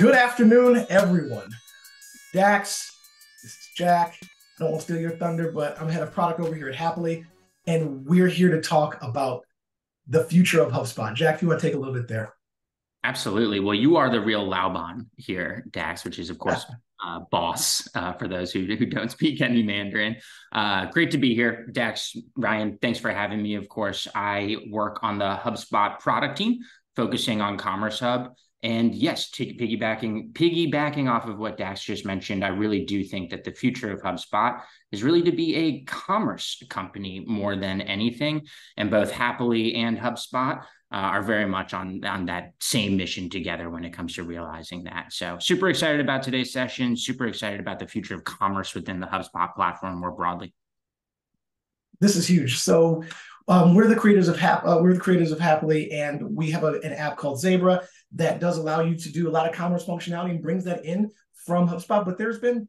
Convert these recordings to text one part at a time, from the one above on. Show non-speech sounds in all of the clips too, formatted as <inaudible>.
Good afternoon, everyone. Dax, this is Jack. I don't want to steal your thunder, but I'm head of product over here at hapily, and we're here to talk about the future of HubSpot. Jack, if you want to take a little bit there. Absolutely. Well, you are the real Laoban here, Dax, which is, of course, <laughs> uh, boss uh, for those who, who don't speak any Mandarin. Uh, great to be here. Dax, Ryan, thanks for having me. Of course, I work on the HubSpot product team, focusing on Commerce Hub. And yes, t- piggybacking piggybacking off of what Dax just mentioned, I really do think that the future of HubSpot is really to be a commerce company more than anything. And both hapily and HubSpot uh, are very much on on that same mission together when it comes to realizing that. So super excited about today's session. Super excited about the future of commerce within the HubSpot platform more broadly. This is huge. So um, we're the creators of Hap- uh, we're the creators of hapily, and we have a, an app called Zaybra that does allow you to do a lot of commerce functionality and brings that in from HubSpot. But there's been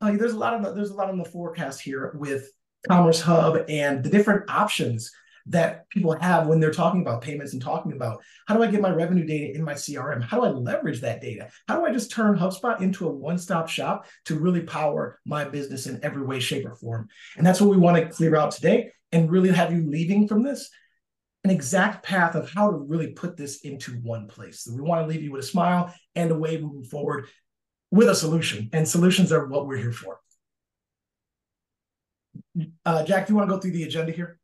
uh, there's a lot of there's a lot on the forecast here with Commerce Hub and the different options that people have when they're talking about payments and talking about how do I get my revenue data in my CRM? How do I leverage that data? How do I just turn HubSpot into a one-stop shop to really power my business in every way, shape, or form? And that's what we want to clear out today and really have you leaving from this an exact path of how to really put this into one place. So we want to leave you with a smile and a way moving forward with a solution. And solutions are what we're here for. Uh, Jack, do you want to go through the agenda here?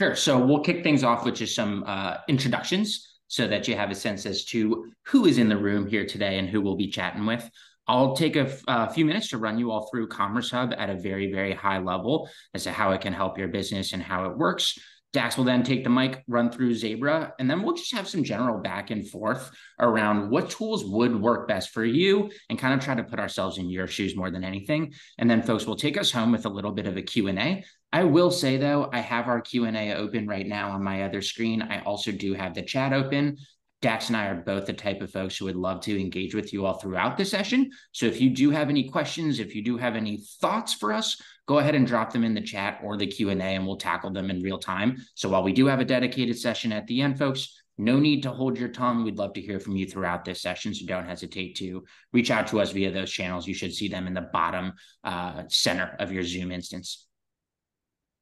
Sure. So we'll kick things off with just some uh, introductions so that you have a sense as to who is in the room here today and who we'll be chatting with. I'll take a, few minutes to run you all through Commerce Hub at a very, very high level as to how it can help your business and how it works. Dax will then take the mic, run through Zaybra, and then we'll just have some general back and forth around what tools would work best for you and kind of try to put ourselves in your shoes more than anything. And then folks will take us home with a little bit of a Q&A. I will say though, I have our Q&A open right now on my other screen. I also do have the chat open. Dax and I are both the type of folks who would love to engage with you all throughout the session. So if you do have any questions, if you do have any thoughts for us, go ahead and drop them in the chat or the Q&A and we'll tackle them in real time. So while we do have a dedicated session at the end, folks, no need to hold your tongue. We'd love to hear from you throughout this session. So don't hesitate to reach out to us via those channels. You should see them in the bottom uh, center of your Zoom instance.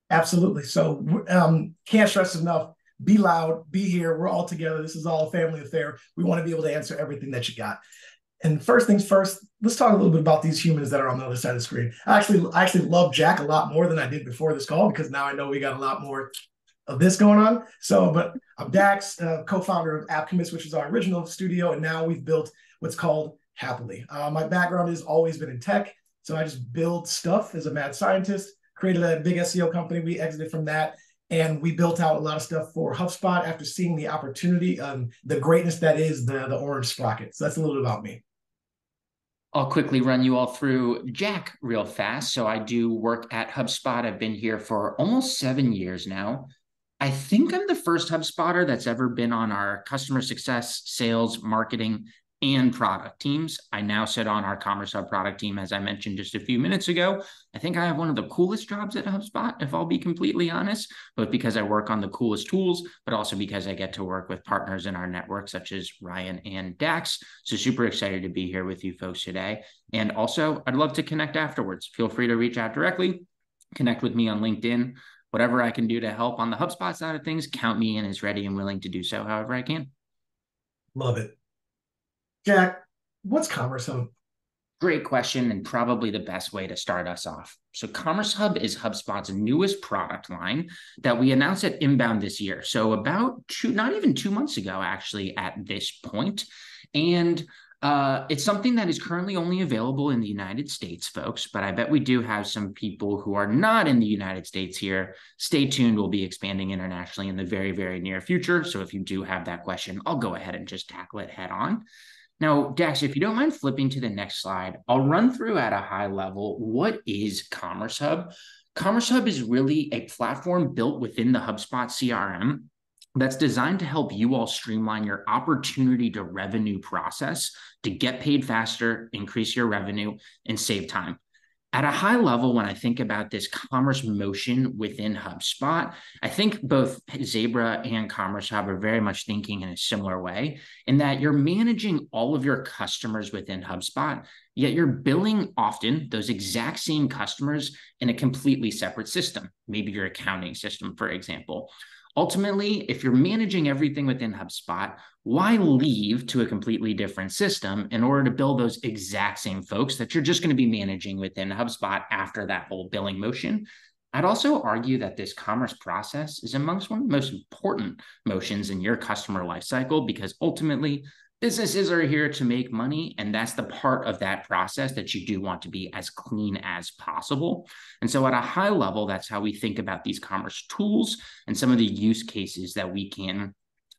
Absolutely. So um, can't stress enough be loud, be here. We're all together. This is all a family affair. We want to be able to answer everything that you got. And first things first, let's talk a little bit about these humans that are on the other side of the screen. I actually, I actually love Jack a lot more than I did before this call because now I know we got a lot more of this going on. So, but I'm Dax, uh, co-founder of Appchemist, which is our original studio, and now we've built what's called hapily. Uh, my background has always been in tech, so I just build stuff as a mad scientist. Created a big SEO company. We exited from that, and we built out a lot of stuff for HubSpot after seeing the opportunity, the greatness that is the the orange sprocket. So that's a little bit about me. I'll quickly run you all through Jack real fast. So I do work at HubSpot. I've been here for almost seven years now. I think I'm the first HubSpotter that's ever been on our customer success, sales, marketing, and product teams. I now sit on our Commerce Hub product team, as I mentioned just a few minutes ago. I think I have one of the coolest jobs at HubSpot, if I'll be completely honest, both because I work on the coolest tools, but also because I get to work with partners in our network, such as Ryan and Dax. So, super excited to be here with you folks today. And also, I'd love to connect afterwards. Feel free to reach out directly, connect with me on LinkedIn. Whatever I can do to help on the HubSpot side of things, count me in as ready and willing to do so however I can. Love it. Jack, what's Commerce Hub? Great question, and probably the best way to start us off. So, Commerce Hub is HubSpot's newest product line that we announced at Inbound this year. So, about two, not even two months ago, actually, at this point. And uh, it's something that is currently only available in the United States, folks, but I bet we do have some people who are not in the United States here. Stay tuned. We'll be expanding internationally in the very, very near future. So if you do have that question, I'll go ahead and just tackle it head on. Now, Dax, if you don't mind flipping to the next slide, I'll run through at a high level what is Commerce Hub. Commerce Hub is really a platform built within the HubSpot CRM that's designed to help you all streamline your opportunity to revenue process to get paid faster, increase your revenue, and save time. At a high level, when I think about this commerce motion within HubSpot, I think both Zaybra and Commerce Hub are very much thinking in a similar way, in that you're managing all of your customers within HubSpot, yet you're billing often those exact same customers in a completely separate system, maybe your accounting system, for example. Ultimately, if you're managing everything within HubSpot, why leave to a completely different system in order to build those exact same folks that you're just going to be managing within HubSpot after that whole billing motion? I'd also argue that this commerce process is amongst one of the most important motions in your customer lifecycle because ultimately businesses are here to make money and that's the part of that process that you do want to be as clean as possible and so at a high level that's how we think about these commerce tools and some of the use cases that we can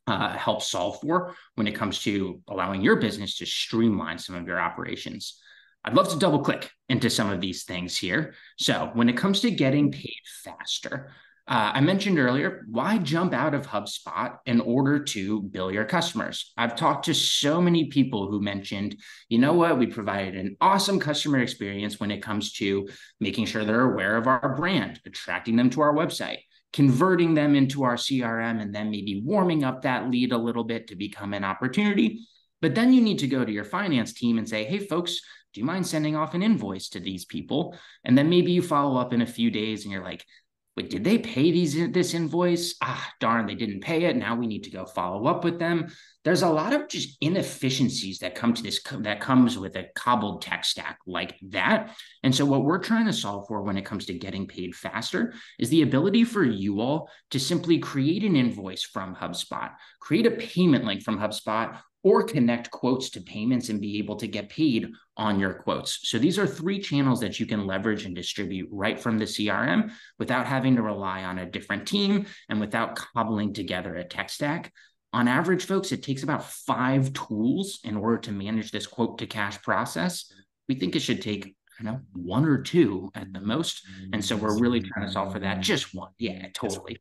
uh, help solve for when it comes to allowing your business to streamline some of your operations I'd love to double click into some of these things here. So, when it comes to getting paid faster, uh, I mentioned earlier, why jump out of HubSpot in order to bill your customers? I've talked to so many people who mentioned, you know what, we provided an awesome customer experience when it comes to making sure they're aware of our brand, attracting them to our website, converting them into our CRM, and then maybe warming up that lead a little bit to become an opportunity. But then you need to go to your finance team and say, hey, folks, do you mind sending off an invoice to these people? And then maybe you follow up in a few days and you're like, wait, did they pay these this invoice? Ah, darn, they didn't pay it. Now we need to go follow up with them. There's a lot of just inefficiencies that come to this that comes with a cobbled tech stack like that. And so what we're trying to solve for when it comes to getting paid faster is the ability for you all to simply create an invoice from HubSpot, create a payment link from HubSpot or connect quotes to payments and be able to get paid on your quotes. So these are three channels that you can leverage and distribute right from the CRM without having to rely on a different team and without cobbling together a tech stack. On average, folks, it takes about five tools in order to manage this quote to cash process. We think it should take I know one or two at the most. And so we're really trying to solve for that. Just one. Yeah, totally.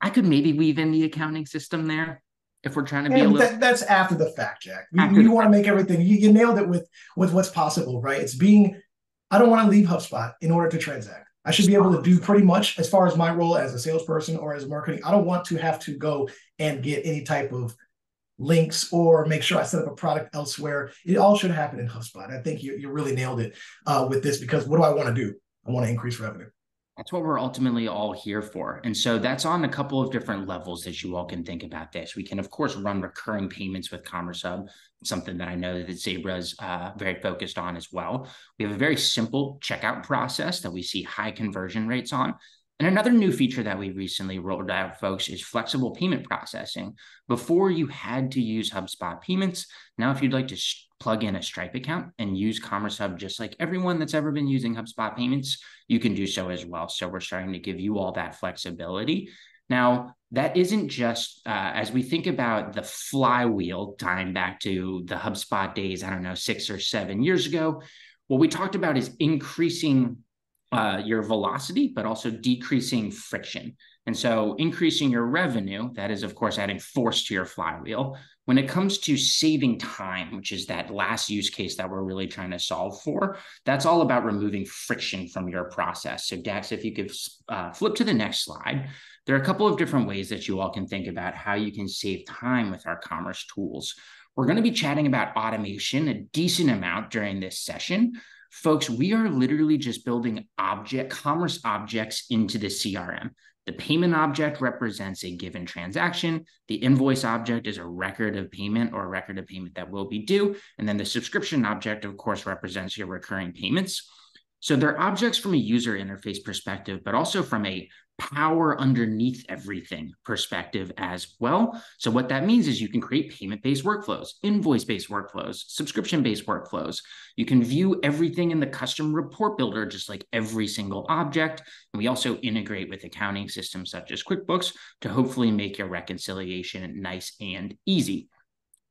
I could maybe weave in the accounting system there if we're trying to be a little that, that's after the fact jack. You, you want to make everything you, you, nailed it with with what's possible right? It's being i don't want to leave hubspot in order to transact. I should be able to do pretty much as far as my role as a salesperson or as marketing i don't want to have to go and get any type of links or make sure i set up a product elsewhere. It all should happen in hubspot. I think you, you really nailed it uh, with this because what do i want to do? I want to increase revenue that's what we're ultimately all here for. And so that's on a couple of different levels that you all can think about this. We can, of course, run recurring payments with Commerce Hub, something that I know that Zaybra is uh, very focused on as well. We have a very simple checkout process that we see high conversion rates on. And another new feature that we recently rolled out, folks, is flexible payment processing. Before you had to use HubSpot payments. Now, if you'd like to plug in a Stripe account and use Commerce Hub, just like everyone that's ever been using HubSpot payments, you can do so as well. So we're starting to give you all that flexibility. Now, that isn't just uh, as we think about the flywheel time back to the HubSpot days, I don't know, six or seven years ago. What we talked about is increasing uh, your velocity, but also decreasing friction. And so increasing your revenue, that is, of course, adding force to your flywheel. When it comes to saving time, which is that last use case that we're really trying to solve for, that's all about removing friction from your process. So, Dax, if you could uh, flip to the next slide, there are a couple of different ways that you all can think about how you can save time with our commerce tools. We're going to be chatting about automation a decent amount during this session. Folks, we are literally just building object commerce objects into the CRM. The payment object represents a given transaction. The invoice object is a record of payment or a record of payment that will be due. And then the subscription object, of course, represents your recurring payments. So they're objects from a user interface perspective, but also from a power underneath everything perspective as well. So what that means is you can create payment-based workflows, invoice-based workflows, subscription-based workflows. You can view everything in the custom report builder, just like every single object. And we also integrate with accounting systems such as QuickBooks to hopefully make your reconciliation nice and easy.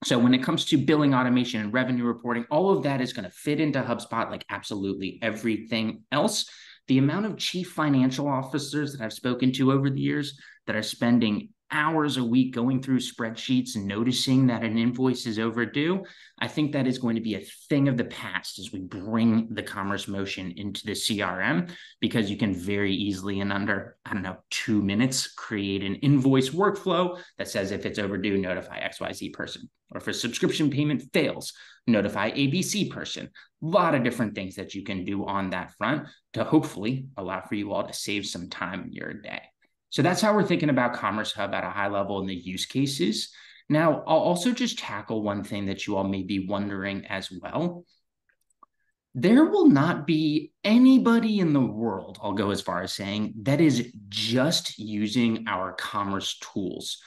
So when it comes to billing automation and revenue reporting, all of that is going to fit into HubSpot like absolutely everything else. The amount of chief financial officers that I've spoken to over the years that are spending hours a week going through spreadsheets and noticing that an invoice is overdue, I think that is going to be a thing of the past as we bring the commerce motion into the CRM because you can very easily, in under, I don't know, two minutes, create an invoice workflow that says if it's overdue, notify XYZ person. Or if a subscription payment fails, notify ABC person. A lot of different things that you can do on that front to hopefully allow for you all to save some time in your day. So that's how we're thinking about Commerce Hub at a high level in the use cases. Now, I'll also just tackle one thing that you all may be wondering as well. There will not be anybody in the world, I'll go as far as saying, that is just using our commerce tools.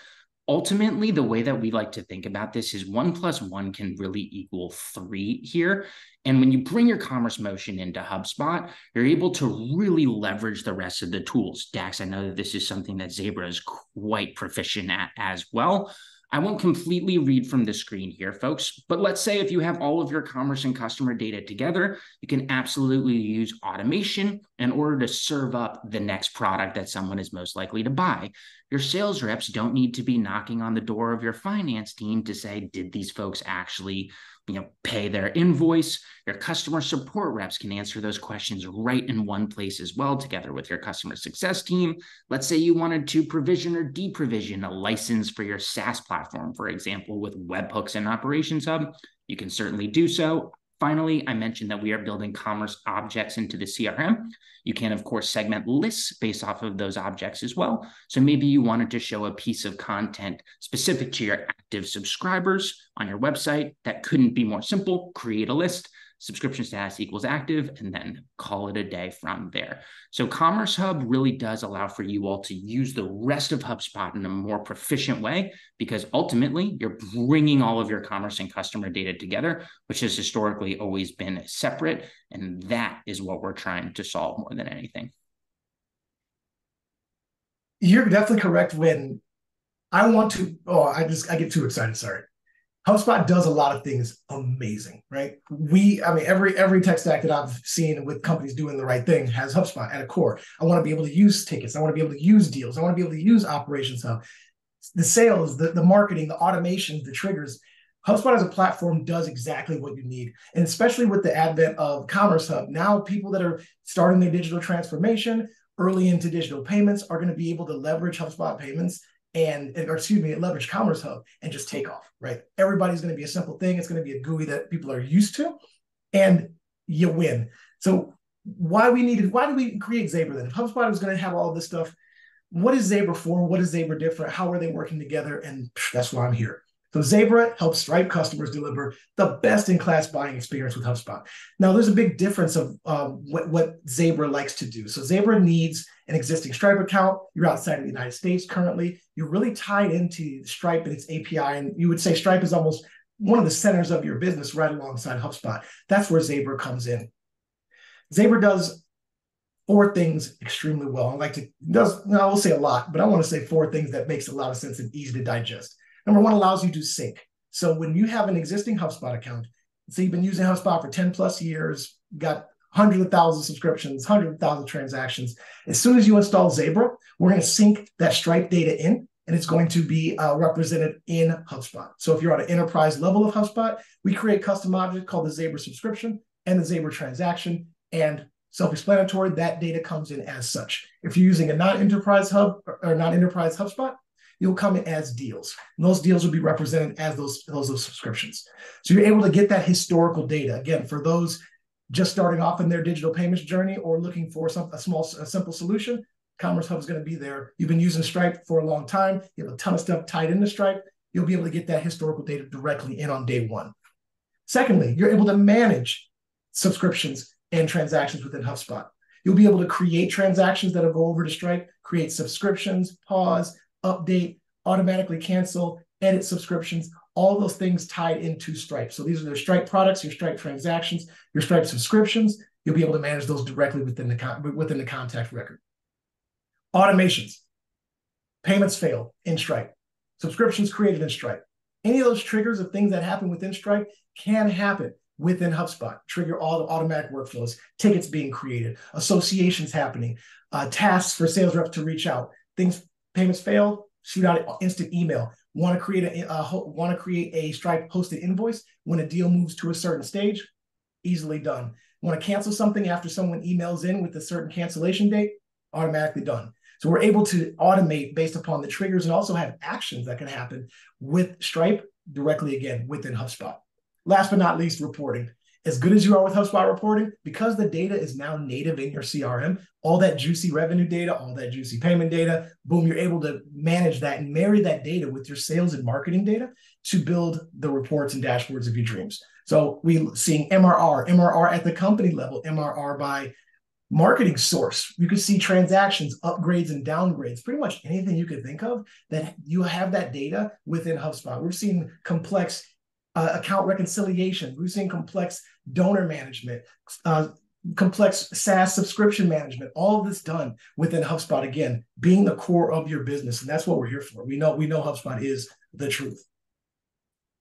Ultimately, the way that we like to think about this is one plus one can really equal three here. And when you bring your commerce motion into HubSpot, you're able to really leverage the rest of the tools. Dax, I know that this is something that Zaybra is quite proficient at as well. I won't completely read from the screen here, folks, but let's say if you have all of your commerce and customer data together, you can absolutely use automation in order to serve up the next product that someone is most likely to buy. Your sales reps don't need to be knocking on the door of your finance team to say, did these folks actually you know, pay their invoice. Your customer support reps can answer those questions right in one place as well, together with your customer success team. Let's say you wanted to provision or deprovision a license for your SaaS platform, for example, with webhooks and Operations Hub. You can certainly do so. Finally, I mentioned that we are building commerce objects into the CRM. You can, of course, segment lists based off of those objects as well. So maybe you wanted to show a piece of content specific to your active subscribers on your website. That couldn't be more simple. Create a list, subscription status equals active, and then call it a day from there. So Commerce Hub really does allow for you all to use the rest of HubSpot in a more proficient way because ultimately you're bringing all of your commerce and customer data together, which has historically always been separate. And that is what we're trying to solve more than anything. You're definitely correct when I want to. Oh, I just I get too excited. Sorry. HubSpot does a lot of things amazing, right? We, I mean, every every tech stack that I've seen with companies doing the right thing has HubSpot at a core. I want to be able to use tickets. I want to be able to use deals. I want to be able to use Operations Hub, the sales, the, the marketing, the automation, the triggers. HubSpot as a platform does exactly what you need. And especially with the advent of Commerce Hub, now people that are starting their digital transformation early into digital payments are going to be able to leverage HubSpot payments and or excuse me, leverage Commerce Hub and just take off, right? Everybody's going to be a simple thing. It's going to be a GUI that people are used to, and you win. So why we needed, why did we create Zaybra then? If HubSpot was going to have all this stuff, what is Zaybra for? What is Zaybra different? How are they working together? And that's why I'm here. So Zaybra helps Stripe customers deliver the best-in-class buying experience with HubSpot. Now, there's a big difference of um, what, what Zaybra likes to do. So Zaybra needs an existing Stripe account. You're outside of the United States currently. You're really tied into Stripe and its API, and you would say Stripe is almost one of the centers of your business right alongside HubSpot. That's where Zaybra comes in. Zaybra does four things extremely well. I like to does I will say a lot, but I want to say four things that makes a lot of sense and easy to digest. Number one allows you to sync. So when you have an existing HubSpot account, so you've been using HubSpot for 10 plus years, got hundreds of thousands of subscriptions, hundreds of thousands of transactions. As soon as you install Zaybra, we're going to sync that Stripe data in, and it's going to be uh, represented in HubSpot. So if you're on an enterprise level of HubSpot, we create custom objects called the Zaybra subscription and the Zaybra transaction, and self-explanatory, that data comes in as such. If you're using a non-enterprise hub or non-enterprise HubSpot, you'll come in as deals. And those deals will be represented as those, those, those subscriptions. So you're able to get that historical data. Again, for those just starting off in their digital payments journey or looking for some, a small, a simple solution, Commerce Hub is going to be there. You've been using Stripe for a long time. You have a ton of stuff tied into Stripe. You'll be able to get that historical data directly in on day one. Secondly, you're able to manage subscriptions and transactions within HubSpot. You'll be able to create transactions that'll go over to Stripe, create subscriptions, pause, update, automatically cancel, edit subscriptions, all those things tied into Stripe. So these are their Stripe products, your Stripe transactions, your Stripe subscriptions. You'll be able to manage those directly within the within the contact record. Automations, payments fail in Stripe, subscriptions created in Stripe. Any of those triggers of things that happen within Stripe can happen within HubSpot. Trigger all the automatic workflows, tickets being created, associations happening, uh, tasks for sales reps to reach out. Things payments fail, shoot out an instant email. Want to create a want to create a Stripe posted invoice when a deal moves to a certain stage? Easily done. Want to cancel something after someone emails in with a certain cancellation date? Automatically done. So we're able to automate based upon the triggers and also have actions that can happen with Stripe directly again within HubSpot. Last but not least, reporting. As good as you are with HubSpot reporting, because the data is now native in your CRM, all that juicy revenue data, all that juicy payment data, boom, you're able to manage that and marry that data with your sales and marketing data to build the reports and dashboards of your dreams. So we seeing MRR, MRR at the company level, MRR by marketing source. You can see transactions, upgrades and downgrades, pretty much anything you could think of that you have that data within HubSpot. We're seeing complex uh, account reconciliation. We're seeing complex donor management, uh, complex SaaS subscription management. All of this done within HubSpot. Again, being the core of your business, and that's what we're here for. We know we know HubSpot is the truth.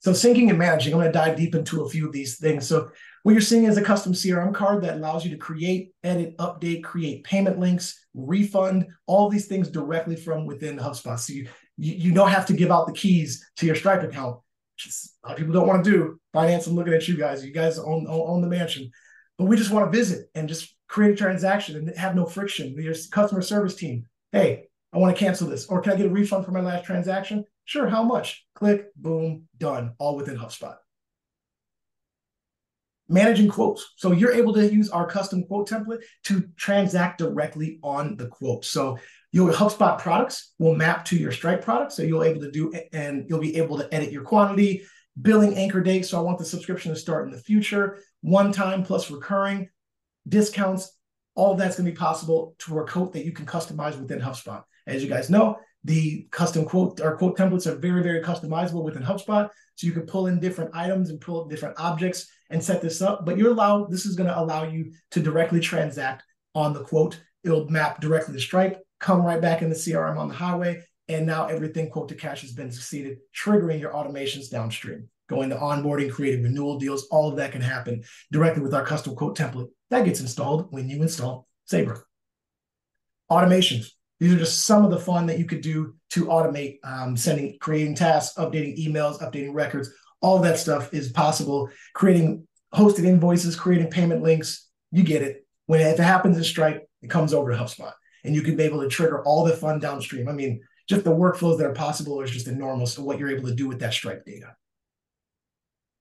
So syncing and managing, I'm going to dive deep into a few of these things. So what you're seeing is a custom CRM card that allows you to create, edit, update, create payment links, refund, all these things directly from within HubSpot. So you, you, you don't have to give out the keys to your Stripe account. A lot of people don't want to do. Finance, I'm looking at you guys. You guys own, own, own the mansion. But we just want to visit and just create a transaction and have no friction. Your customer service team, hey, I want to cancel this. Or can I get a refund for my last transaction? Sure, how much? Click, boom, done, all within HubSpot. Managing quotes. So you're able to use our custom quote template to transact directly on the quote. So your HubSpot products will map to your Stripe products. So you'll able to do and you'll be able to edit your quantity, billing anchor date. So I want the subscription to start in the future, one time plus recurring, discounts. All that's going to be possible to a quote that you can customize within HubSpot. As you guys know, the custom quote or quote templates are very, very customizable within HubSpot. So you can pull in different items and pull up different objects and set this up. But you're allowed, this is going to allow you to directly transact on the quote. It'll map directly to Stripe, come right back in the CRM on the highway. And now everything quote to cash has been succeeded, triggering your automations downstream. Going to onboarding, creating renewal deals, all of that can happen directly with our custom quote template. That gets installed when you install Zaybra. Automations. These are just some of the fun that you could do to automate um, sending, creating tasks, updating emails, updating records. All that stuff is possible. Creating hosted invoices, creating payment links. You get it. When if it happens in Stripe, it comes over to HubSpot, and you can be able to trigger all the fun downstream. I mean, just the workflows that are possible is just enormous to what you're able to do with that Stripe data.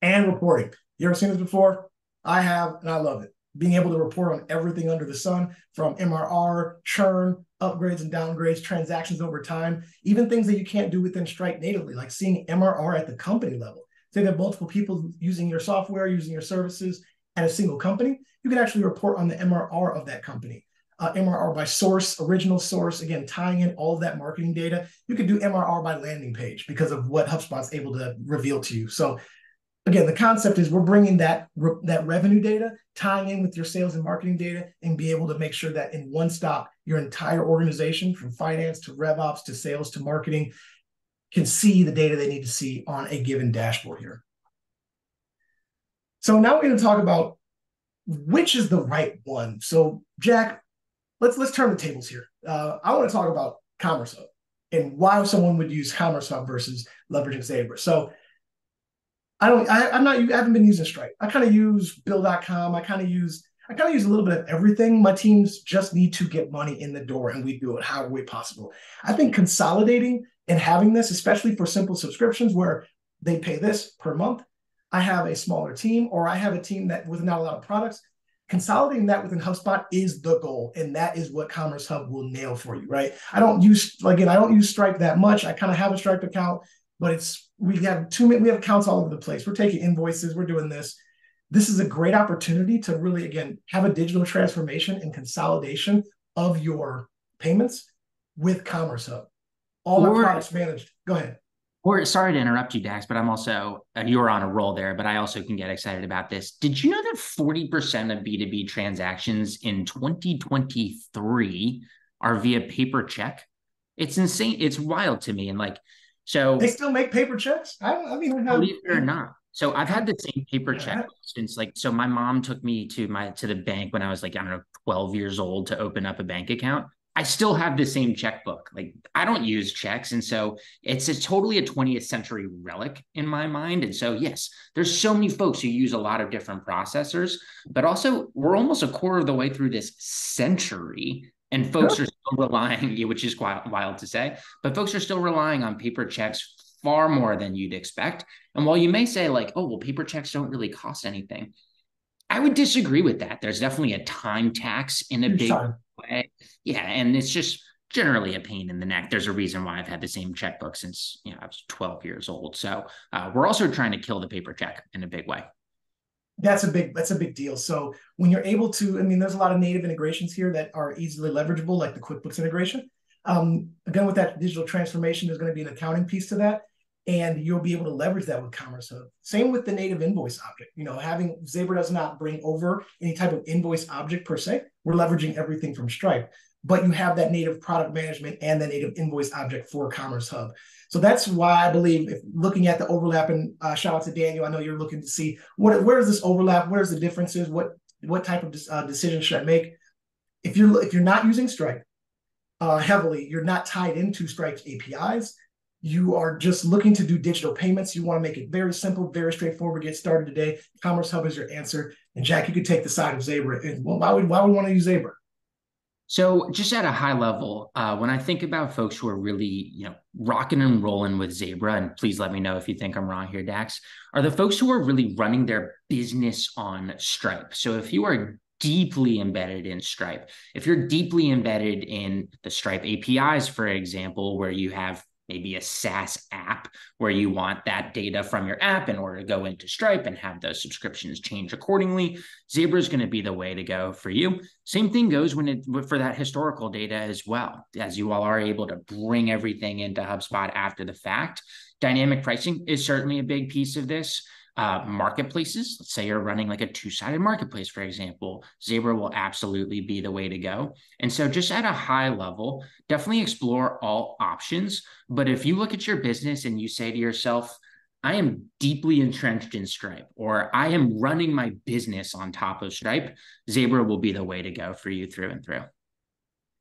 And reporting. You ever seen this before? I have, and I love it being able to report on everything under the sun from MRR, churn, upgrades and downgrades, transactions over time, even things that you can't do within Stripe natively, like seeing MRR at the company level. Say that multiple people using your software, using your services at a single company, you can actually report on the MRR of that company. Uh, MRR by source, original source, again, tying in all of that marketing data. You can do MRR by landing page because of what HubSpot's able to reveal to you. So again, the concept is we're bringing that that revenue data, tying in with your sales and marketing data, and be able to make sure that in one stop, your entire organization, from finance to RevOps to sales to marketing, can see the data they need to see on a given dashboard here. So now we're going to talk about which is the right one. So Jack, let's let's turn the tables here. Uh, I want to talk about Commerce Hub and why someone would use Commerce Hub versus leveraging Zaybra. So I don't. I, am not. I haven't been using Stripe. I kind of use Bill.com. I kind of use. I kind of use a little bit of everything. My teams just need to get money in the door, and we do it however way possible. I think consolidating and having this, especially for simple subscriptions where they pay this per month, I have a smaller team, or I have a team that with not a lot of products. Consolidating that within HubSpot is the goal, and that is what Commerce Hub will nail for you, right? I don't use again, I don't use Stripe that much. I kind of have a Stripe account but it's we have two we have accounts all over the place. We're taking invoices, we're doing this. This is a great opportunity to really again have a digital transformation and consolidation of your payments with Commerce Hub. All or, our products managed. Go ahead. Or sorry to interrupt you, Dax, but I'm also uh, you were on a roll there, but I also can get excited about this. Did you know that 40% of B2B transactions in 2023 are via paper check? It's insane. It's wild to me. And like so they still make paper checks. I, I mean, believe it or not. So I've had the same paper check since like so my mom took me to my to the bank when I was like I don't know 12 years old to open up a bank account I still have the same checkbook. Like I don't use checks. And so it's a totally a 20th century relic in my mind. And so, yes, there's so many folks who use a lot of different processors, but also we're almost a quarter of the way through this century. And folks are still relying, <laughs> which is quite wild to say, but folks are still relying on paper checks far more than you'd expect. And while you may say, like, oh, well, paper checks don't really cost anything, I would disagree with that. There's definitely a time tax in a big. Yeah, and it's just generally a pain in the neck. There's a reason why I've had the same checkbook since you know I was 12 years old. So uh, we're also trying to kill the paper check in a big way. That's a big that's a big deal. So when you're able to, I mean, there's a lot of native integrations here that are easily leverageable, like the QuickBooks integration. Um, again, with that digital transformation, there's going to be an accounting piece to that and you'll be able to leverage that with Commerce Hub. Same with the native invoice object. You know, having Zaybra does not bring over any type of invoice object per se. We're leveraging everything from Stripe, but you have that native product management and the native invoice object for Commerce Hub. So that's why I believe, if looking at the overlap, and uh, shout out to Daniel, I know you're looking to see what where is this overlap, where's the differences, what what type of uh, decision should I make? If you're if you're not using Stripe uh, heavily, you're not tied into Stripe's APIs you are just looking to do digital payments, you want to make it very simple, very straightforward, get started today. Commerce Hub is your answer. And Jack, you could take the side of Zaybra. And why would why would we want to use Zaybra? So, just at a high level, uh, when I think about folks who are really, you know, rocking and rolling with Zaybra, and please let me know if you think I'm wrong here, Dax, are the folks who are really running their business on Stripe. So, if you are deeply embedded in Stripe, if you're deeply embedded in the Stripe APIs, for example, where you have maybe a SaaS app where you want that data from your app in order to go into Stripe and have those subscriptions change accordingly. Zaybra is going to be the way to go for you. Same thing goes when it for that historical data as well, as you all are able to bring everything into HubSpot after the fact. Dynamic pricing is certainly a big piece of this uh, marketplaces. Let's say you're running like a two sided marketplace, for example, Zaybra will absolutely be the way to go. And so, just at a high level, definitely explore all options. But if you look at your business and you say to yourself, I am deeply entrenched in Stripe, or I am running my business on top of Stripe, Zaybra will be the way to go for you through and through.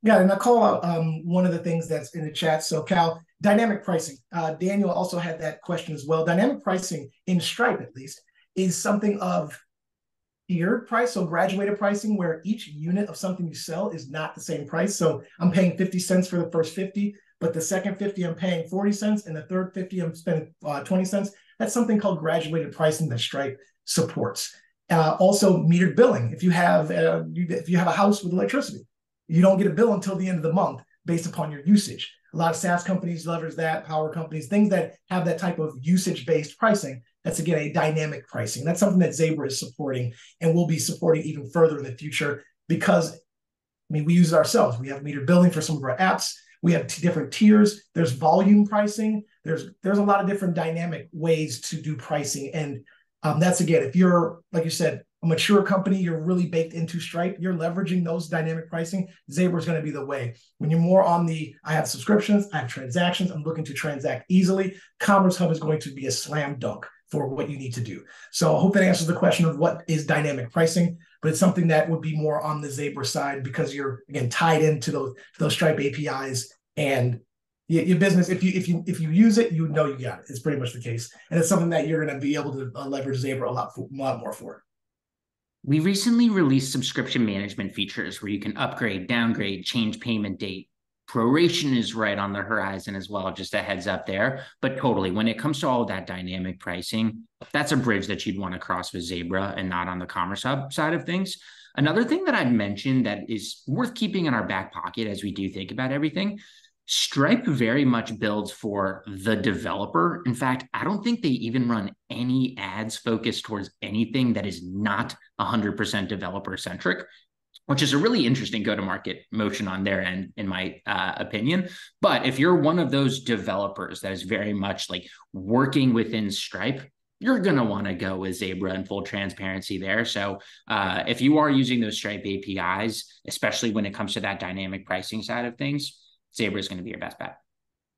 Yeah, and I call out um, one of the things that's in the chat. So, Cal, dynamic pricing. Uh, Daniel also had that question as well. Dynamic pricing, in Stripe at least, is something of tiered price, so graduated pricing, where each unit of something you sell is not the same price. So, I'm paying 50 cents for the first 50, but the second 50, I'm paying 40 cents, and the third 50, I'm spending uh, 20 cents. That's something called graduated pricing that Stripe supports. Uh, also, metered billing. If you have uh, if you have a house with electricity, you don't get a bill until the end of the month based upon your usage. A lot of SaaS companies leverage that, power companies, things that have that type of usage based pricing. That's again a dynamic pricing. That's something that Zaybra is supporting and will be supporting even further in the future because, I mean, we use it ourselves. We have meter billing for some of our apps. We have t- different tiers. There's volume pricing. There's there's a lot of different dynamic ways to do pricing, and um, that's again, if you're like you said, a mature company, you're really baked into Stripe, you're leveraging those dynamic pricing, Zaybra is going to be the way. When you're more on the, I have subscriptions, I have transactions, I'm looking to transact easily, Commerce Hub is going to be a slam dunk for what you need to do. So I hope that answers the question of what is dynamic pricing, but it's something that would be more on the Zaybra side because you're again tied into those those Stripe APIs and your business if you if you if you use it you know you got it it's pretty much the case and it's something that you're going to be able to uh, leverage Zaybra a lot for, a lot more for we recently released subscription management features where you can upgrade, downgrade, change payment date. Proration is right on the horizon as well, just a heads up there. But totally, when it comes to all that dynamic pricing, that's a bridge that you'd want to cross with Zaybra and not on the Commerce Hub side of things. Another thing that I'd mentioned that is worth keeping in our back pocket as we do think about everything Stripe very much builds for the developer. In fact, I don't think they even run any ads focused towards anything that is not 100% developer centric, which is a really interesting go to market motion on their end, in my uh, opinion. But if you're one of those developers that is very much like working within Stripe, you're going to want to go with Zaybra and full transparency there. So uh, if you are using those Stripe APIs, especially when it comes to that dynamic pricing side of things, Zaybra is going to be your best bet.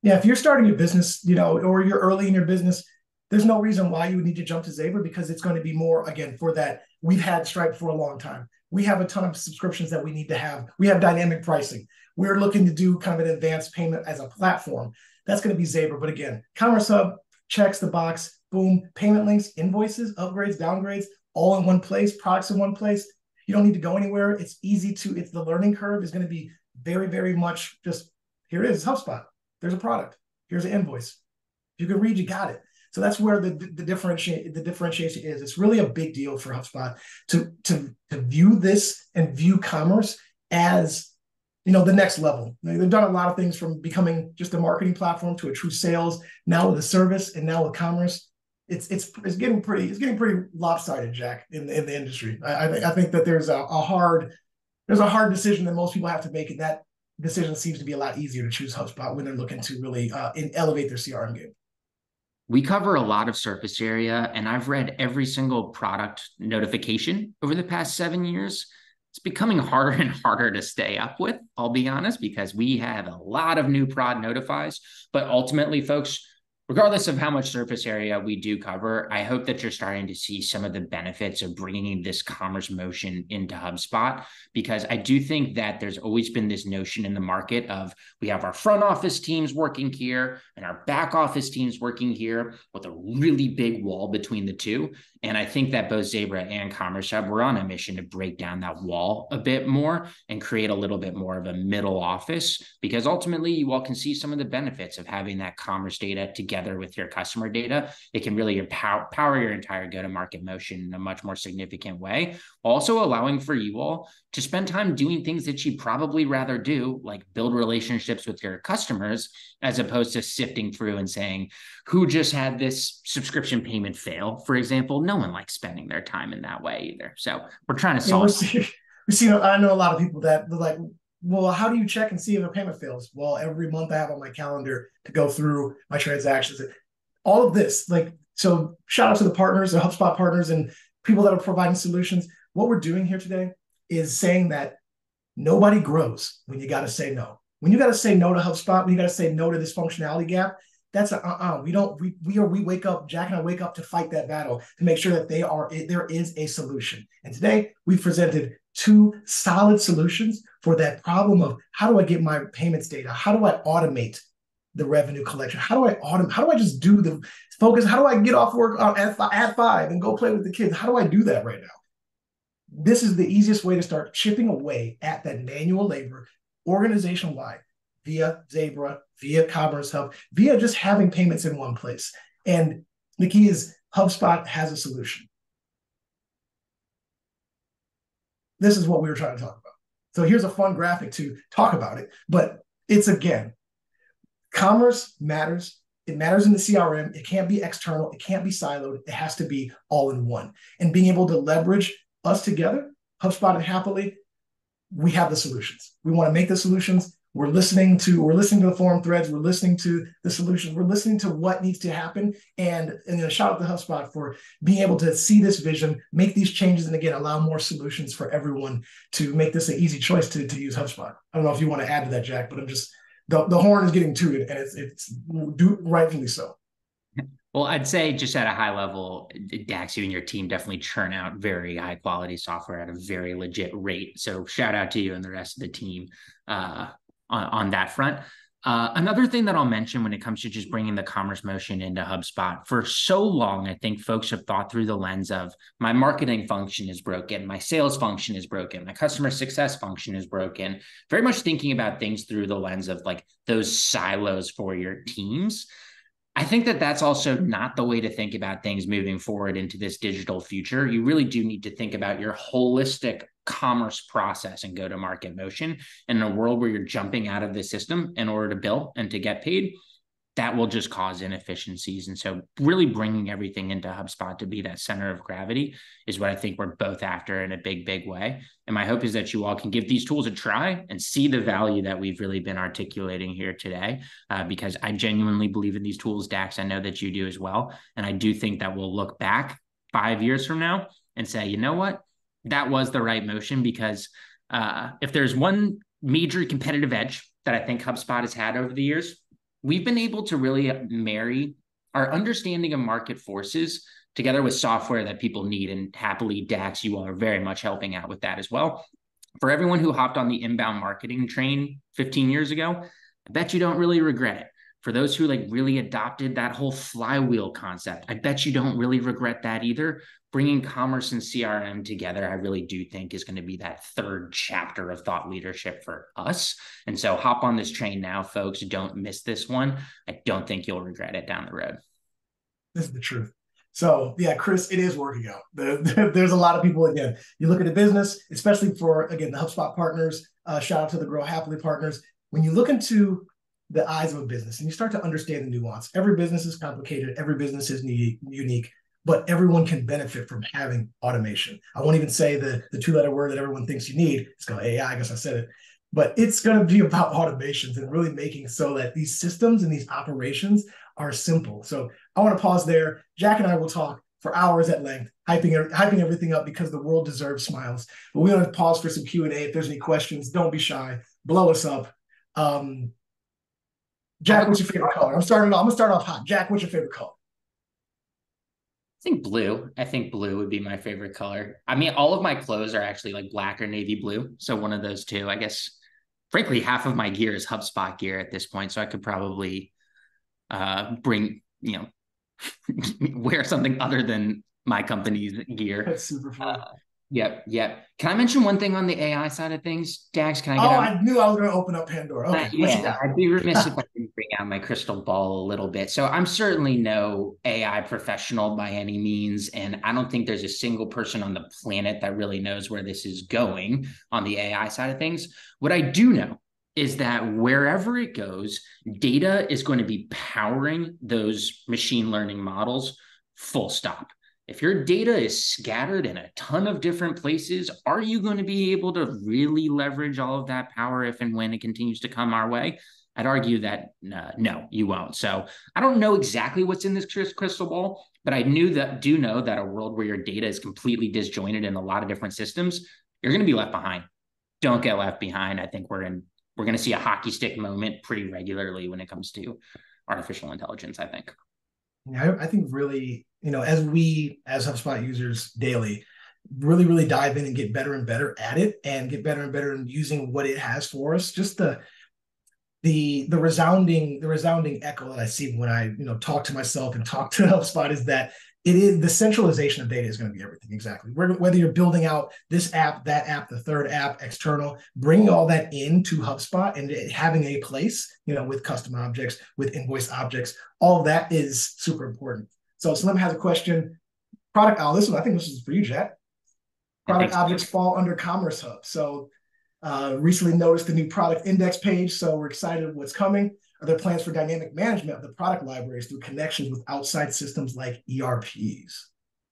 Yeah, if you're starting a business, you know, or you're early in your business, there's no reason why you would need to jump to Zaybra because it's going to be more again for that. We've had Stripe for a long time. We have a ton of subscriptions that we need to have. We have dynamic pricing. we're looking to do kind of an advanced payment as a platform. That's going to be Zaybra. But again, Commerce Hub checks the box, boom, payment links, invoices, upgrades, downgrades, all in one place, products in one place. You don't need to go anywhere. It's easy to, it's the learning curve is going to be very, very much just here it is, HubSpot. There's a product. Here's an invoice. If you can read, you got it. So that's where the, the differentiate the differentiation is. It's really a big deal for HubSpot to, to, to view this and view commerce as you know the next level. They've done a lot of things from becoming just a marketing platform to a true sales, now with a service, and now with commerce. It's it's it's getting pretty it's getting pretty lopsided, Jack, in the in the industry. I I think that there's a, a hard there's a hard decision that most people have to make, and that decision seems to be a lot easier to choose HubSpot when they're looking to really uh, elevate their CRM game. We cover a lot of surface area, and I've read every single product notification over the past seven years. It's becoming <laughs> harder and harder to stay up with, I'll be honest, because we have a lot of new prod notifies. But ultimately, folks, regardless of how much surface area we do cover, I hope that you're starting to see some of the benefits of bringing this commerce motion into HubSpot because I do think that there's always been this notion in the market of we have our front office teams working here and our back office teams working here with a really big wall between the two. And I think that both Zaybra and Commerce Hub were on a mission to break down that wall a bit more and create a little bit more of a middle office because ultimately you all can see some of the benefits of having that commerce data together with your customer data. It can really empower, power your entire go to market motion in a much more significant way, also allowing for you all to spend time doing things that you'd probably rather do, like build relationships with your customers, as opposed to sifting through and saying, who just had this subscription payment fail, for example. No one likes spending their time in that way either. So we're trying to solve. Yeah, we see, I know a lot of people that like, well, how do you check and see if a payment fails? Well, every month I have on my calendar to go through my transactions. All of this, like, so shout out to the partners, the HubSpot partners, and people that are providing solutions. What we're doing here today is saying that nobody grows when you got to say no. When you got to say no to HubSpot, when you got to say no to this functionality gap, that's a uh-uh. We don't we we are we wake up, Jack and I wake up to fight that battle to make sure that they are there is a solution. And today we've presented two solid solutions for that problem of how do I get my payments data? How do I automate the revenue collection? How do I automate? How do I just do the focus? How do I get off work uh, at, at five and go play with the kids? How do I do that right now? This is the easiest way to start chipping away at that manual labor organization wide via Zaybra, via Commerce Hub, via just having payments in one place. And the key is HubSpot has a solution. This is what we were trying to talk about. So here's a fun graphic to talk about it, but it's again, commerce matters. It matters in the CRM. It can't be external. It can't be siloed. It has to be all in one. And being able to leverage us together, HubSpot and hapily, we have the solutions. We want to make the solutions we're listening to we're listening to the forum threads. We're listening to the solutions. We're listening to what needs to happen. And and a shout out to hubspot for being able to see this vision make these changes and again allow more solutions for everyone to make this an easy choice to, to use hubspot. I don't know if you want to add to that jack but i'm just the, the horn is getting tooted and it's it's do, rightfully so. Well, I'd say just at a high level, Dax, you and your team definitely churn out very high quality software at a very legit rate. So shout out to you and the rest of the team. Uh, on, on that front. Uh, another thing that I'll mention when it comes to just bringing the commerce motion into HubSpot, for so long, I think folks have thought through the lens of my marketing function is broken, my sales function is broken, my customer success function is broken. Very much thinking about things through the lens of like those silos for your teams. I think that that's also not the way to think about things moving forward into this digital future. You really do need to think about your holistic commerce process and go to market motion. And in a world where you're jumping out of the system in order to bill and to get paid, that will just cause inefficiencies. And so, really bringing everything into HubSpot to be that center of gravity is what I think we're both after in a big, big way. And my hope is that you all can give these tools a try and see the value that we've really been articulating here today, uh, because I genuinely believe in these tools, Dax. I know that you do as well. And I do think that we'll look back five years from now and say, you know what? That was the right motion because uh, if there's one major competitive edge that I think HubSpot has had over the years, we've been able to really marry our understanding of market forces together with software that people need. And happily, Dax, you all are very much helping out with that as well. For everyone who hopped on the inbound marketing train 15 years ago, I bet you don't really regret it. For those who like really adopted that whole flywheel concept, I bet you don't really regret that either. Bringing commerce and CRM together, I really do think is going to be that third chapter of thought leadership for us. And so hop on this train now, folks. Don't miss this one. I don't think you'll regret it down the road. This is the truth. So yeah, Chris, it is working out. there's a lot of people again. You look at the business, especially for again the HubSpot partners. Uh, shout out to the Grow hapily partners. When you look into the eyes of a business and you start to understand the nuance, every business is complicated. Every business is unique, but everyone can benefit from having automation. I won't even say the the two letter word that everyone thinks you need. It's called AI. I guess I said it, but it's going to be about <laughs> automations and really making so that these systems and these operations are simple. So I want to pause there. Jack and I will talk for hours at length, hyping hyping everything up because the world deserves smiles. But we want to pause for some Q and A. If there's any questions, don't be shy. Blow us up. Um, Jack, what's your favorite color? I'm starting. I'm gonna start off hot. Jack, what's your favorite color? I think blue. I think blue would be my favorite color. I mean, all of my clothes are actually like black or navy blue, so one of those two. I guess, frankly, half of my gear is HubSpot gear at this point, so I could probably uh, bring you know <laughs> wear something other than my company's gear. That's super fun. Uh, yep, yep. Can I mention one thing on the AI side of things, Dax? Can I? oh, I knew I was going to open up Pandora. Okay, uh, yeah, I'd be remiss if <laughs> I didn't bring out my crystal ball a little bit. So I'm certainly no AI professional by any means, and I don't think there's a single person on the planet that really knows where this is going on the AI side of things. What I do know is that wherever it goes, data is going to be powering those machine learning models, full stop. If your data is scattered in a ton of different places, are you going to be able to really leverage all of that power if and when it continues to come our way? I'd argue that uh, no, you won't. So I don't know exactly what's in this crystal ball, but I knew that do know that a world where your data is completely disjointed in a lot of different systems, you're going to be left behind. Don't get left behind. I think we're in we're going to see a hockey stick moment pretty regularly when it comes to artificial intelligence, I think. I, I think really, you know, as we as HubSpot users daily, really, really dive in and get better and better at it and get better and better in using what it has for us. Just the the the resounding the resounding echo that I see when I you know talk to myself and talk to <laughs> HubSpot is that it is the centralization of data is going to be everything exactly. Whether you're building out this app that app the third app external bringing all that into hubspot and having a place you know with custom objects with invoice objects all that is super important. So Salim has a question product oh this one i think this is for you jack. Product objects fall under commerce hub. So uh, recently noticed the new product index page so we're excited what's coming are there plans for dynamic management of the product libraries through connections with outside systems like ERPs?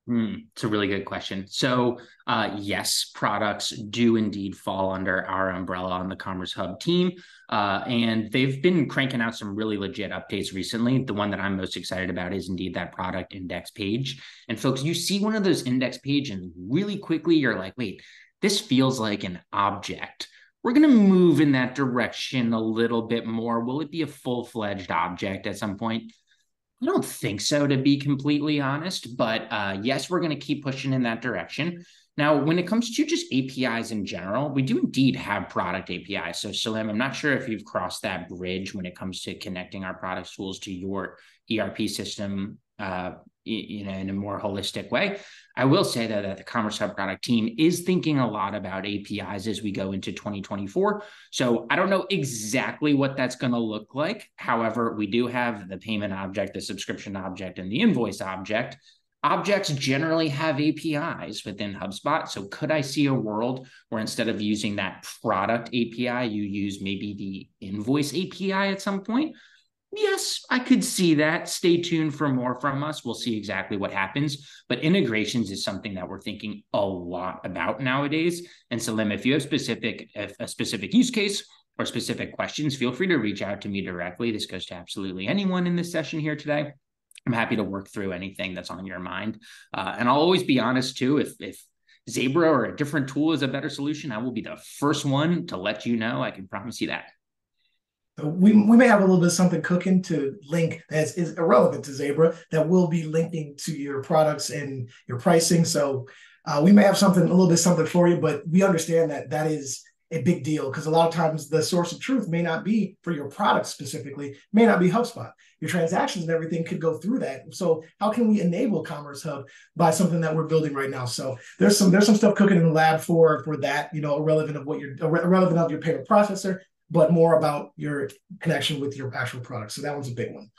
Mm, it's a really good question. So, uh, yes, products do indeed fall under our umbrella on the Commerce Hub team. Uh, and they've been cranking out some really legit updates recently. The one that I'm most excited about is indeed that product index page. And, folks, you see one of those index pages, and really quickly you're like, wait, this feels like an object we're going to move in that direction a little bit more. Will it be a full fledged object at some point? I don't think so, to be completely honest. But uh, yes, we're going to keep pushing in that direction. Now, when it comes to just APIs in general, we do indeed have product APIs. So, Salim, I'm not sure if you've crossed that bridge when it comes to connecting our product tools to your ERP system uh, you know in a more holistic way. I will say though that the commerce hub product team is thinking a lot about apis as we go into 2024 so i don't know exactly what that's going to look like. However we do have the payment object the subscription object and the invoice object. Objects generally have apis within hubspot. So could i see a world where instead of using that product api you use maybe the invoice api at some point Yes, I could see that. Stay tuned for more from us. We'll see exactly what happens. But integrations is something that we're thinking a lot about nowadays. And Salim, if you have specific a specific use case or specific questions, feel free to reach out to me directly. This goes to absolutely anyone in this session here today. I'm happy to work through anything that's on your mind. Uh, and I'll always be honest too. If if Zaybra or a different tool is a better solution, I will be the first one to let you know. I can promise you that we, we may have a little bit of something cooking to link that is irrelevant to Zaybra that will be linking to your products and your pricing. So Uh, we may have something a little bit something for you, but we understand that that is a big deal because a lot of times the source of truth may not be for your product specifically, may not be HubSpot. Your transactions and everything could go through that. So how can we enable Commerce Hub by something that we're building right now? So there's some there's some stuff cooking in the lab for for that, you know, irrelevant of what you're irrelevant of your payment processor, but more about your connection with your actual product. So that one's a big one.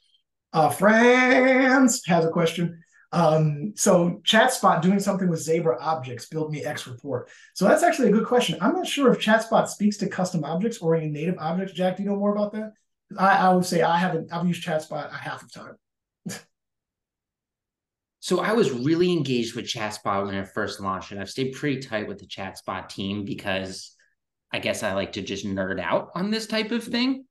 Uh, Franz has a question. Um, so ChatSpot doing something with Zaybra objects, build me X report. So that's actually a good question. I'm not sure if ChatSpot speaks to custom objects or any native objects. Jack, do you know more about that? I, I would say I haven't. I've used ChatSpot a half of time. <laughs> so I was really engaged with ChatSpot when it first launched, and I've stayed pretty tight with the ChatSpot team because I guess I like to just nerd out on this type of thing.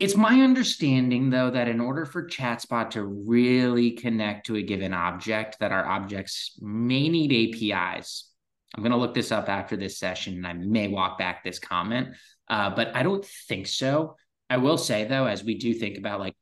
It's my understanding, though, that in order for ChatSpot to really connect to a given object, that our objects may need APIs. I'm going to look this up after this session, and I may walk back this comment, uh, but I don't think so. I will say, though, as we do think about like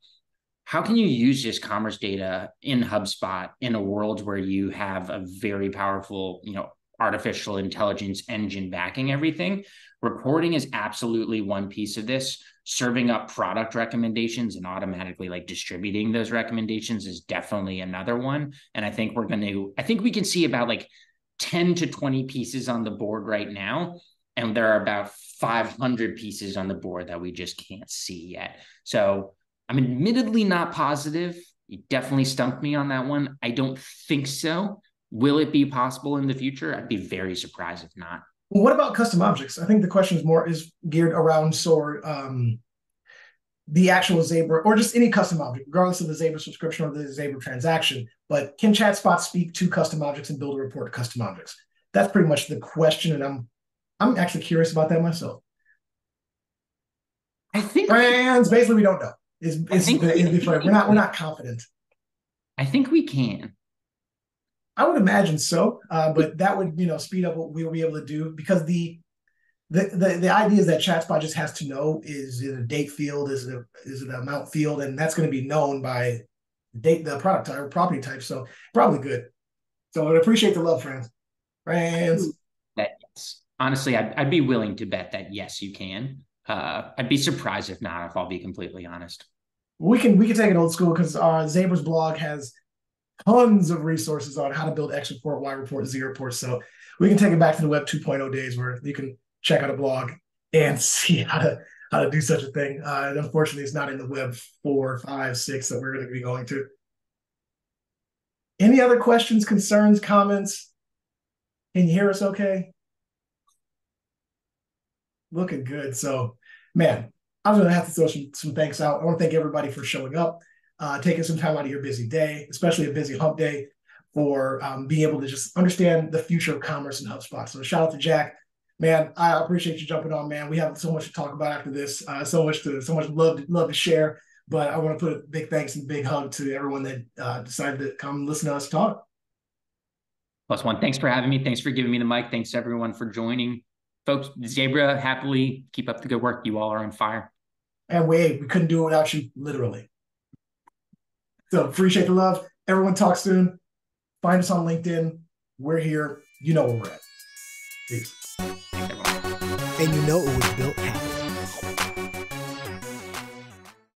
how can you use this commerce data in HubSpot in a world where you have a very powerful, you know, artificial intelligence engine backing everything? Reporting is absolutely one piece of this serving up product recommendations and automatically like distributing those recommendations is definitely another one. And I think we're going to, I think we can see about like 10 to 20 pieces on the board right now. And there are about 500 pieces on the board that we just can't see yet. So I'm admittedly not positive. You definitely stumped me on that one. I don't think so. Will it be possible in the future? I'd be very surprised if not. What about custom objects? I think the question is more is geared around so um, the actual Zaybra or just any custom object, regardless of the Zaybra subscription or the Zaybra transaction. But can ChatSpot speak to custom objects and build a report to custom objects? That's pretty much the question, and I'm I'm actually curious about that myself. I think Franz, basically, we don't know. Is, is, is, is we're not we're not confident. I think we can. I would imagine so, uh, but that would you know speed up what we'll be able to do because the the the, the idea is that ChatSpot just has to know is it a date field, is it a, is it an amount field, and that's going to be known by date the product type or property type. So probably good. So I would appreciate the love, friends. Friends. That yes, honestly, I'd, I'd be willing to bet that yes, you can. Uh, I'd be surprised if not, if I'll be completely honest. We can we can take it old school because our Zaybra's blog has tons of resources on how to build X report, Y report, Z report. So we can take it back to the Web 2.0 days where you can check out a blog and <laughs> see how to how to do such a thing. Uh, and unfortunately, it's not in the Web four, five, six that we're going to be going to. Any other questions, concerns, comments? Can you hear us okay? Looking good. So, man, I'm going to have to throw some, some thanks out. I want to thank everybody for showing up uh, taking some time out of your busy day, especially a busy hump day, for um, being able to just understand the future of commerce in HubSpot. So shout out to Jack, man. I appreciate you jumping on, man. We have so much to talk about after this, uh, so much to so much love to, love to share. But I want to put a big thanks and big hug to everyone that uh, decided to come listen to us talk. Plus one. Thanks for having me. Thanks for giving me the mic. Thanks to everyone for joining. Folks, Zaybra, hapily keep up the good work. You all are on fire. And wait, we couldn't do it without you, literally. So appreciate the love. Everyone talk soon. Find us on LinkedIn. We're here. You know where we're at. Peace. And you know it was built